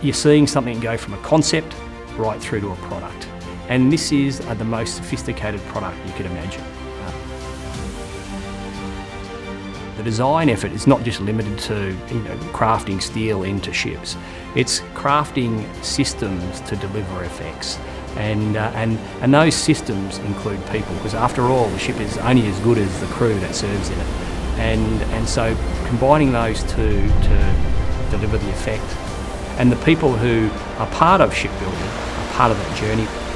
You're seeing something go from a concept right through to a product. And this is the most sophisticated product you could imagine. The design effort is not just limited to you know, crafting steel into ships. It's crafting systems to deliver effects. And, uh, and, and those systems include people, because after all, the ship is only as good as the crew that serves in it. And, and so combining those two to deliver the effect and the people who are part of shipbuilding are part of that journey.